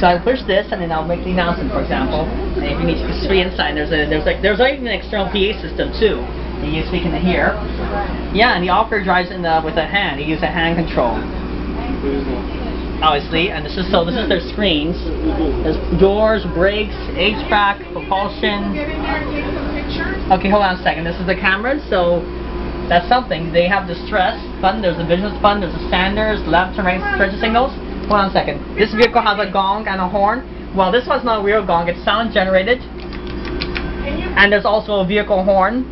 So I push this and then I'll make the announcement, for example. And if you need to see inside, there's a there's like there's even an external PA system too. And you speak into here. Yeah, and the operator drives in the, with a hand. He uses a hand control. Obviously, and this is so this is their screens. There's doors, brakes, HVAC, propulsion. Okay, hold on a second. This is the cameras, so that's something. They have the stress button, there's the vision button, there's the standards, left and right turn signals. Hold on a second. This vehicle has a gong and a horn. Well, this one's not a real gong, it's sound generated. And there's also a vehicle horn.